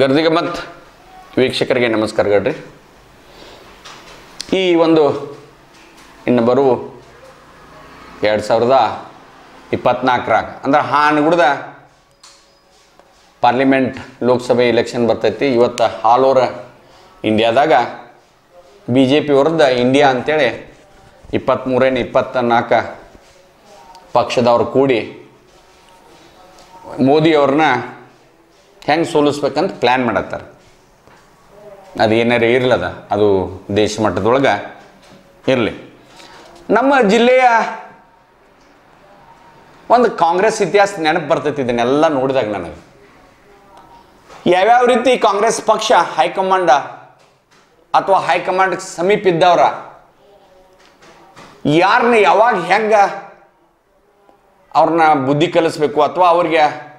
ಗರ್ದಿಗೆ ಮತ್ತು ವೀಕ್ಷಕರಿಗೆ ನಮಸ್ಕಾರಗಳ್ರಿ ಈ ಒಂದು ಇನ್ನು ಬರುವ ಎರಡು ಸಾವಿರದ ಇಪ್ಪತ್ನಾಲ್ಕರಾಗ, ಅಂದ್ರೆ ಹಾನಗುಡ್ದ ಪಾರ್ಲಿಮೆಂಟ್ ಲೋಕಸಭೆ ಇಲೆಕ್ಷನ್ ಬರ್ತೈತಿ. ಇವತ್ತು ಆಲ್ ಓವರ್ ಇಂಡಿಯಾದಾಗ ಬಿ ಜೆ ಪಿ ವಿರುದ್ಧ ಇಂಡಿಯಾ ಅಂತೇಳಿ ಇಪ್ಪತ್ತ್ಮೂರೇನು ಇಪ್ಪತ್ತ ನಾಲ್ಕು ಪಕ್ಷದವ್ರು ಕೂಡಿ ಮೋದಿ ಅವ್ರನ್ನ ಹೆಂಗೆ ಸೋಲಿಸ್ಬೇಕಂತ ಪ್ಲ್ಯಾನ್ ಮಾಡತ್ತಾರೆ. ಅದು ಏನಾರು ಇರ್ಲದ? ಅದು ದೇಶ ಮಟ್ಟದೊಳಗೆ ಇರಲಿ. ನಮ್ಮ ಜಿಲ್ಲೆಯ ಒಂದು ಕಾಂಗ್ರೆಸ್ ಇತಿಹಾಸ ನೆನಪು ಬರ್ತೈತಿ ಇದನ್ನೆಲ್ಲ ನೋಡಿದಾಗ ನನಗೆ. ಯಾವ್ಯಾವ ರೀತಿ ಕಾಂಗ್ರೆಸ್ ಪಕ್ಷ, ಹೈಕಮಾಂಡ ಅಥವಾ ಹೈಕಮಾಂಡ್ ಸಮೀಪ ಇದ್ದವ್ರ ಯಾರನ್ನ ಯಾವಾಗ ಹೆಂಗ ಅವ್ರನ್ನ ಬುದ್ಧಿ ಕಲಿಸ್ಬೇಕು ಅಥವಾ ಅವ್ರಿಗೆ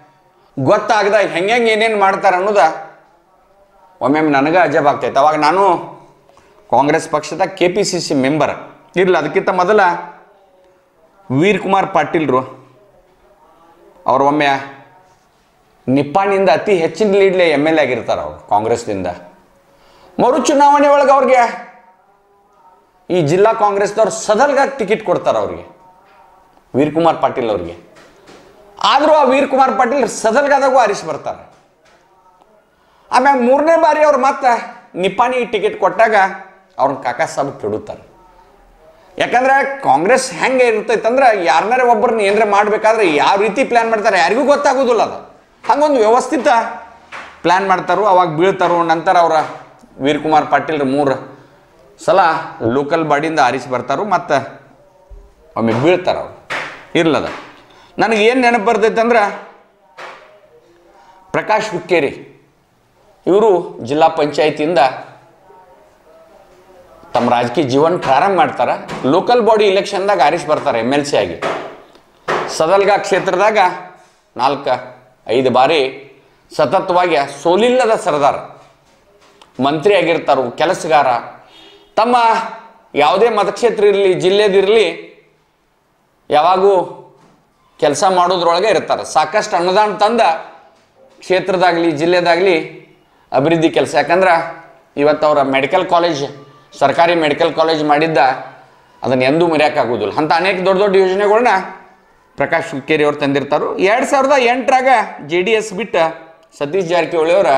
ಗೊತ್ತಾಗದಾಗ ಹೆಂಗೆ ಹೆಂಗೆ ಏನೇನು ಮಾಡ್ತಾರೆ ಅನ್ನೋದ ಒಮ್ಮೊಮ್ಮೆ ನನಗೆ ಅಜಬ್ ಆಗ್ತೈತೆ. ಅವಾಗ ನಾನು ಕಾಂಗ್ರೆಸ್ ಪಕ್ಷದ K P C C member ಇರಲಿಲ್ಲ ಅದಕ್ಕಿಂತ ಮೊದಲ ವೀರ್ ಕುಮಾರ್ ಪಾಟೀಲ್ರು ಅವ್ರು ಒಮ್ಮೆ ನಿಪ್ಪಾಣಿಯಿಂದ ಅತಿ ಹೆಚ್ಚಿನ ಲೀಡ್ಲೆ ಎಂ ಎಲ್ ಎ ಆಗಿರ್ತಾರೆ ಅವರು ಕಾಂಗ್ರೆಸ್ದಿಂದ. ಮರು ಚುನಾವಣೆ ಒಳಗೆ ಅವ್ರಿಗೆ ಈ ಜಿಲ್ಲಾ ಕಾಂಗ್ರೆಸ್ದವ್ರು ಸದಲ್ಗಾಗಿ ಟಿಕೆಟ್ ಕೊಡ್ತಾರೆ ಅವ್ರಿಗೆ. ವೀರ್ ಕುಮಾರ್ ಪಾಟೀಲ್ ಅವ್ರಿಗೆ. ಆದರೂ ಆ ವೀರ್ ಕುಮಾರ್ ಪಾಟೀಲ್ ಸದಲ್ಗಾದಾಗೂ ಆರಿಸಿ ಬರ್ತಾರೆ. ಆಮ್ಯಾಗ ಮೂರನೇ ಬಾರಿ ಅವ್ರು ಮತ್ತೆ ನಿಪಾಣಿ ಟಿಕೆಟ್ ಕೊಟ್ಟಾಗ ಅವ್ರನ್ನ ಕಾಕಾ ಸಾಬ್ ಕೆಡುತ್ತಾರೆ ಯಾಕಂದ್ರೆ ಕಾಂಗ್ರೆಸ್ ಹೆಂಗೆ ಇರ್ತೈತೆ ಅಂದ್ರೆ ಯಾರನ್ನಾರ ಒಬ್ಬರನ್ನ ಏನಾರ ಮಾಡಬೇಕಾದ್ರೆ ಯಾವ ರೀತಿ ಪ್ಲ್ಯಾನ್ ಮಾಡ್ತಾರೆ ಯಾರಿಗೂ ಗೊತ್ತಾಗೋದಿಲ್ಲ ಅದು. ಹಂಗೊಂದು ವ್ಯವಸ್ಥಿತ ಪ್ಲ್ಯಾನ್ ಮಾಡ್ತಾರೋ, ಅವಾಗ ಬೀಳ್ತಾರೋ, ನಂತರ ಅವರ ವೀರ್ ಕುಮಾರ್ ಪಾಟೀಲ್ ಮೂರು ಸಲ ಲೋಕಲ್ ಬಾಡಿಯಿಂದ ಆರಿಸಿ ಬರ್ತಾರೋ, ಮತ್ತು ಒಮ್ಮೆ ಬೀಳ್ತಾರೆ ಅವ್ರು. ಇರ್ಲದ. ನನಗೆ ಏನು ನೆನಪು ಬರ್ತೈತೆ ಅಂದ್ರೆ ಪ್ರಕಾಶ್ ಹುಕ್ಕೇರಿ. ಇವರು ಜಿಲ್ಲಾ ಪಂಚಾಯತಿಯಿಂದ ತಮ್ಮ ರಾಜಕೀಯ ಜೀವನ ಪ್ರಾರಂಭ ಮಾಡ್ತಾರೆ. ಲೋಕಲ್ ಬಾಡಿ ಇಲೆಕ್ಷನ್ದಾಗ ಆರಿಸಿ ಬರ್ತಾರೆ ಎಂ ಎಲ್ ಸಿ ಆಗಿ. ಸದಲ್ಗಾ ಕ್ಷೇತ್ರದಾಗ ನಾಲ್ಕು, ಐದು ಬಾರಿ ಸತತವಾಗಿ ಸೋಲಿಲ್ಲದ ಸರದಾರ. ಮಂತ್ರಿ ಆಗಿರ್ತಾರ, ಕೆಲಸಗಾರ. ತಮ್ಮ ಯಾವುದೇ ಮತಕ್ಷೇತ್ರ ಇರಲಿ, ಜಿಲ್ಲೆದಿರಲಿ, ಯಾವಾಗೂ ಕೆಲಸ ಮಾಡೋದ್ರೊಳಗೆ ಇರ್ತಾರೆ. ಸಾಕಷ್ಟು ಅನುದಾನ ತಂದ ಕ್ಷೇತ್ರದಾಗಲಿ, ಜಿಲ್ಲೆದಾಗಲಿ ಅಭಿವೃದ್ಧಿ ಕೆಲಸ. ಯಾಕಂದ್ರೆ ಇವತ್ತು ಅವರ ಮೆಡಿಕಲ್ ಕಾಲೇಜ್ ಸರ್ಕಾರಿ ಮೆಡಿಕಲ್ ಕಾಲೇಜ್ ಮಾಡಿದ್ದ ಅದನ್ನು ಎಂದೂ ಮರೆಯೋಕ್ಕಾಗೋದಿಲ್ಲ ಅಂಥ ಅನೇಕ ದೊಡ್ಡ ದೊಡ್ಡ ಯೋಜನೆಗಳನ್ನ ಪ್ರಕಾಶ್ ಹುಕ್ಕೇರಿ ಅವ್ರು ತಂದಿರ್ತಾರೆ. ಎರಡು ಸಾವಿರದ ಎಂಟರಾಗ ಜೆ ಡಿ ಎಸ್ ಬಿಟ್ಟು ಸತೀಶ್ ಜಾರಕಿಹೊಳಿ ಅವರ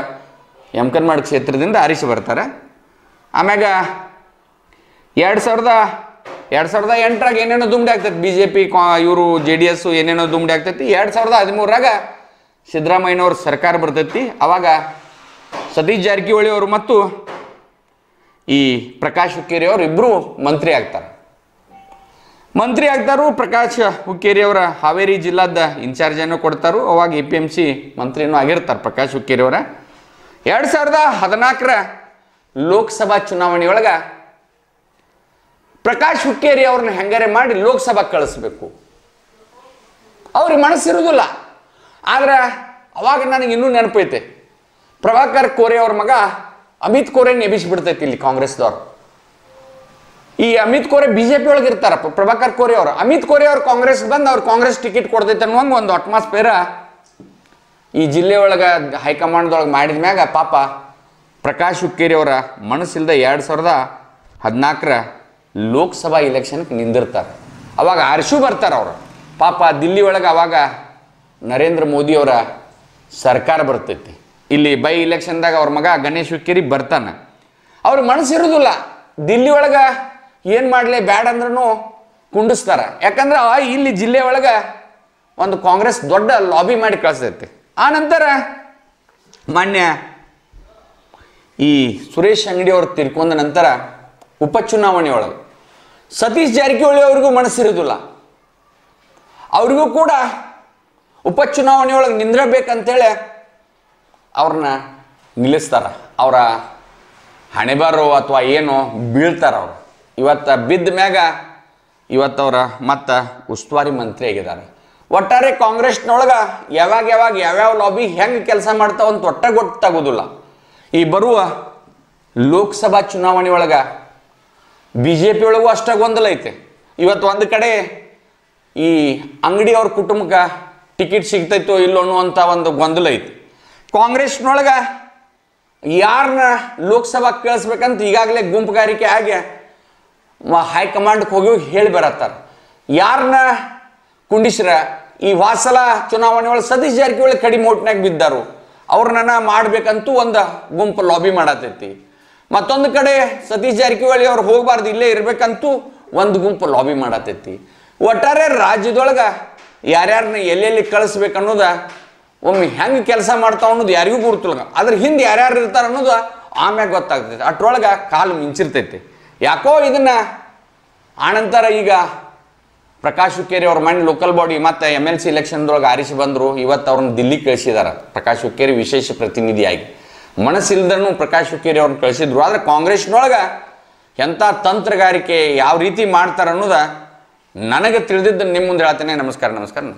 ಕ್ಷೇತ್ರದಿಂದ ಆರಿಸಿ ಬರ್ತಾರೆ. ಆಮ್ಯಾಗ ಎರಡು ಸಾವಿರದ ಎರಡು ಸಾವಿರದ ಎಂಟರಾಗ ಏನೇನೋ ದುಮ್ಡಿ ಆಗ್ತೈತಿ. ಬಿ ಜೆ ಪಿ ಕಾ, ಇವರು ಜೆ ಡಿ ಎಸ್ ಏನೇನೋ ದುಮ್ಡಿ ಆಗ್ತೈತಿ. ಎರಡು ಸಾವಿರದ ಹದಿಮೂರಾಗ ಸಿದ್ದರಾಮಯ್ಯನವ್ರ ಸರ್ಕಾರ ಬರ್ತೈತಿ. ಅವಾಗ ಸತೀಶ್ ಜಾರಕಿಹೊಳಿ ಅವರು ಮತ್ತು ಈ ಪ್ರಕಾಶ್ ಹುಕ್ಕೇರಿ ಅವರು ಇಬ್ರು ಮಂತ್ರಿ ಆಗ್ತಾರೆ. ಮಂತ್ರಿ ಆಗ್ತಾರು, ಪ್ರಕಾಶ್ ಹುಕ್ಕೇರಿ ಅವರ ಹಾವೇರಿ ಜಿಲ್ಲಾದ ಇನ್ಚಾರ್ಜನ್ನು ಕೊಡ್ತಾರು. ಅವಾಗ ಎ ಪಿ ಎಂ ಸಿ ಮಂತ್ರಿನೂ ಆಗಿರ್ತಾರೆ ಪ್ರಕಾಶ್ ಹುಕ್ಕೇರಿ ಅವರ. ಎರಡು ಸಾವಿರದ ಹದಿನಾಲ್ಕರ ಲೋಕಸಭಾ ಚುನಾವಣೆಯೊಳಗೆ ಪ್ರಕಾಶ್ ಹುಕ್ಕೇರಿ ಅವ್ರನ್ನ ಹೆಂಗಾರೆ ಮಾಡಿ ಲೋಕಸಭಾ ಕಳಿಸ್ಬೇಕು. ಅವ್ರಿಗೆ ಮನಸ್ಸಿರುವುದಿಲ್ಲ ಆದ್ರೆ ಅವಾಗ ನನಗೆ ಇನ್ನೂ ನೆನಪೈತೆ. ಪ್ರಭಾಕರ್ ಕೋರೆ ಅವ್ರ ಮಗ ಅಮಿತ್ ಕೋರೆ ನೆಬಿಸಿಬಿಡ್ತೈತಿ ಇಲ್ಲಿ ಕಾಂಗ್ರೆಸ್ದವ್ರು. ಈ Amit Kore B J P ಒಳಗೆ ಇರ್ತಾರಪ್ಪ ಪ್ರಭಾಕರ್ ಕೋರೆ ಅವರು. ಅಮಿತ್ ಕೋರೆ ಅವ್ರು ಕಾಂಗ್ರೆಸ್ ಬಂದು ಅವ್ರು ಕಾಂಗ್ರೆಸ್ ಟಿಕೆಟ್ ಕೊಡ್ತೈತೆ ಅನ್ನುವಂಗೆ ಒಂದು ಅಟ್ಮಾಸ್ಫಿಯರ ಈ ಜಿಲ್ಲೆ ಒಳಗೆ ಹೈಕಮಾಂಡ್ದೊಳಗೆ ಮಾಡಿದ ಮ್ಯಾಗ ಪಾಪ ಪ್ರಕಾಶ್ ಹುಕ್ಕೇರಿ ಅವರ ಮನಸ್ಸಿಲ್ದ ಎರಡು ಸಾವಿರದ ಹದಿನಾಲ್ಕರ ಲೋಕಸಭಾ ಇಲೆಕ್ಷನ್ಗೆ ನಿಂದಿರ್ತಾರೆ. ಅವಾಗ ಅರ್ಶು ಬರ್ತಾರೆ ಅವರು. ಪಾಪ ದಿಲ್ಲಿ ಒಳಗೆ ಅವಾಗ ನರೇಂದ್ರ ಮೋದಿ ಅವರ ಸರ್ಕಾರ ಬರ್ತೈತಿ. ಇಲ್ಲಿ ಬೈ ಇಲೆಕ್ಷನ್ದಾಗ ಅವ್ರ ಮಗ ಗಣೇಶ್ ಹುಕ್ಕೇರಿ ಬರ್ತಾನೆ. ಅವ್ರ ಮನಸ್ಸಿರೋದಿಲ್ಲ ದಿಲ್ಲಿ ಒಳಗೆ ಏನು ಮಾಡಲಿ ಬ್ಯಾಡ ಅಂದ್ರೂ ಕುಂಡಿಸ್ತಾರೆ. ಯಾಕಂದ್ರೆ ಇಲ್ಲಿ ಜಿಲ್ಲೆ ಒಳಗೆ ಒಂದು ಕಾಂಗ್ರೆಸ್ ದೊಡ್ಡ ಲಾಬಿ ಮಾಡಿ ಕಳಿಸ್ತೈತಿ ಆ ನಂತರ ಮಾನ್ಯ ಈ ಸುರೇಶ್ ಅಂಗಡಿ ಅವರು ತಿರ್ಕೊಂಡ ನಂತರ ಉಪಚುನಾವಣೆ ಒಳಗೆ ಸತೀಶ್ ಜಾರಕಿಹೊಳಿ ಅವ್ರಿಗೂ ಮನಸ್ಸಿರೋದಿಲ್ಲ. ಅವ್ರಿಗೂ ಕೂಡ ಉಪಚುನಾವಣೆಯೊಳಗೆ ನಿಂದ್ರಬೇಕಂತೇಳಿ ಅವ್ರನ್ನ ನಿಲ್ಲಿಸ್ತಾರೆ. ಅವರ ಹಣೆಬಾರು ಅಥವಾ ಏನು ಬೀಳ್ತಾರೆ ಅವರು. ಇವತ್ತು ಬಿದ್ದ ಮ್ಯಾಗ ಇವತ್ತವ್ರ ಮತ್ತು ಉಸ್ತುವಾರಿ ಮಂತ್ರಿ ಆಗಿದ್ದಾರೆ. ಒಟ್ಟಾರೆ ಕಾಂಗ್ರೆಸ್ನೊಳಗೆ ಯಾವಾಗ ಯಾವಾಗ ಯಾವ್ಯಾವ ಲಾಬಿ ಹೆಂಗೆ ಕೆಲಸ ಮಾಡ್ತಾವಂತ ಒಟ್ಟ ಗೊತ್ತಾಗೋದಿಲ್ಲ. ಈ ಬರುವ ಲೋಕಸಭಾ ಚುನಾವಣೆ ಒಳಗೆ ಬಿ ಜೆ ಪಿ ಒಳಗೂ ಅಷ್ಟ ಗೊಂದಲ ಐತೆ. ಇವತ್ತು ಒಂದು ಕಡೆ ಈ ಅಂಗಡಿಯವ್ರ ಕುಟುಂಬಕ್ಕೆ ಟಿಕೆಟ್ ಸಿಗ್ತೈತೋ ಇಲ್ಲೋ ಅನ್ನುವಂಥ ಒಂದು ಗೊಂದಲ ಐತಿ. ಕಾಂಗ್ರೆಸ್ನೊಳಗೆ ಯಾರನ್ನ ಲೋಕಸಭಾ ಕೇಳಿಸ್ಬೇಕಂತ ಈಗಾಗಲೇ ಗುಂಪುಗಾರಿಕೆ ಆಗಿ ಹೈಕಮಾಂಡ್ಗೆ ಹೋಗಿ ಹೇಳಿ ಬರತ್ತಾರ. ಯಾರನ್ನ ಕುಂಡಿಸ್ರ? ಈ ವಾಸಲ ಚುನಾವಣೆ ಒಳಗೆ ಸತೀಶ್ ಜಾರಕಿಹೊಳಿ ಕಡಿಮೆ ಓಟ್ನಾಗ ಬಿದ್ದಾರು. ಅವ್ರನ್ನ ಮಾಡಬೇಕಂತೂ ಒಂದು ಗುಂಪು ಲಾಬಿ ಮಾಡತೈತಿ. ಮತ್ತೊಂದು ಕಡೆ ಸತೀಶ್ ಜಾರಕಿಹೊಳಿ ಅವ್ರು ಹೋಗಬಾರ್ದು, ಇಲ್ಲೇ ಇರಬೇಕಂತೂ ಒಂದು ಗುಂಪು ಲಾಬಿ ಮಾಡತೈತಿ ಒಟ್ಟಾರೆ ರಾಜ್ಯದೊಳಗೆ ಯಾರ್ಯಾರನ್ನ ಎಲ್ಲೆಲ್ಲಿ ಕಳಿಸ್ಬೇಕು ಅನ್ನೋದ ಒಮ್ಮೆ ಹೆಂಗೆ ಕೆಲಸ ಮಾಡ್ತಾವ ಅನ್ನೋದು ಯಾರಿಗೂ ಗುರುತಿಲ್ಲ. ಅದ್ರ ಹಿಂದೆ ಯಾರ್ಯಾರು ಇರ್ತಾರ ಅನ್ನೋದು ಆಮ್ಯಾಗ ಗೊತ್ತಾಗ್ತೈತಿ. ಅಟ್ರೊಳಗೆ ಕಾಲು ಮಿಂಚಿರ್ತೈತಿ. ಯಾಕೋ ಇದನ್ನ ಆನಂತರ ಈಗ ಪ್ರಕಾಶ್ ಹುಕ್ಕೇರಿ ಅವ್ರ ಮೈಂಡ್ ಲೋಕಲ್ ಬಾಡಿ ಮತ್ತು ಎಂ ಎಲ್ ಸಿ ಇಲೆಕ್ಷನ್ದೊಳಗೆ ಆರಿಸಿ ಬಂದರು. ಇವತ್ತು ಅವ್ರನ್ನ ದಿಲ್ಲಿ ಕಳಿಸಿದ್ದಾರೆ ಪ್ರಕಾಶ್ ಹುಕ್ಕೇರಿ ವಿಶೇಷ ಪ್ರತಿನಿಧಿಯಾಗಿ. ಮನಸ್ಸಿಲ್ದನು ಪ್ರಕಾಶ್ ಹುಕ್ಕೇರಿ ಅವ್ರನ್ನ ಕಳಿಸಿದ್ರು. ಆದರೆ ಕಾಂಗ್ರೆಸ್ನೊಳಗೆ ಎಂಥ ತಂತ್ರಗಾರಿಕೆ ಯಾವ ರೀತಿ ಮಾಡ್ತಾರೆ ಅನ್ನೋದ ನನಗೆ ತಿಳಿದಿದ್ದನ್ನು ನಿಮ್ಮ ಮುಂದೆ ಹೇಳ್ತೇನೆ. ನಮಸ್ಕಾರ ನಮಸ್ಕಾರ.